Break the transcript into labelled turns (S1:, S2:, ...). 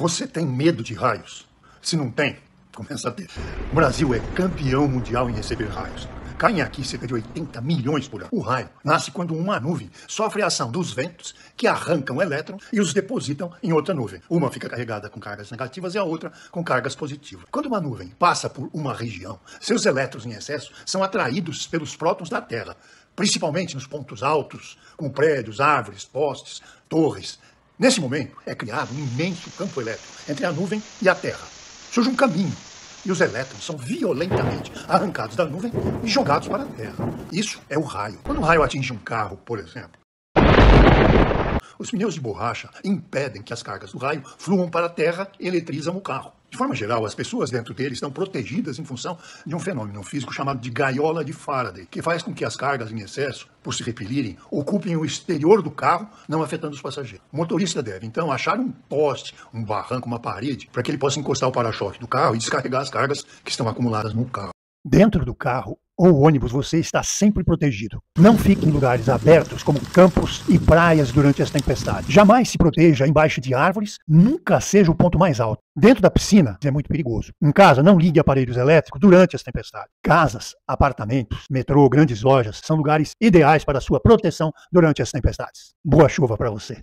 S1: Você tem medo de raios? Se não tem, começa a ter. O Brasil é campeão mundial em receber raios. Caem aqui cerca de 80 milhões por ano. O raio nasce quando uma nuvem sofre a ação dos ventos que arrancam elétrons e os depositam em outra nuvem. Uma fica carregada com cargas negativas e a outra com cargas positivas. Quando uma nuvem passa por uma região, seus elétrons em excesso são atraídos pelos prótons da Terra, principalmente nos pontos altos, como prédios, árvores, postes, torres. Nesse momento, é criado um imenso campo elétrico entre a nuvem e a Terra. Surge um caminho e os elétrons são violentamente arrancados da nuvem e jogados para a Terra. Isso é o raio. Quando o raio atinge um carro, por exemplo, os pneus de borracha impedem que as cargas do raio fluam para a Terra e eletrizam o carro. Forma geral, as pessoas dentro dele estão protegidas em função de um fenômeno físico chamado de gaiola de Faraday, que faz com que as cargas em excesso, por se repelirem, ocupem o exterior do carro, não afetando os passageiros. O motorista deve, então, achar um poste, um barranco, uma parede, para que ele possa encostar o para-choque do carro e descarregar as cargas que estão acumuladas no carro. Dentro do carro ou ônibus, você está sempre protegido. Não fique em lugares abertos como campos e praias durante as tempestades. Jamais se proteja embaixo de árvores, nunca seja o ponto mais alto. Dentro da piscina é muito perigoso. Em casa, não ligue aparelhos elétricos durante as tempestades. Casas, apartamentos, metrô, grandes lojas são lugares ideais para sua proteção durante as tempestades. Boa chuva para você.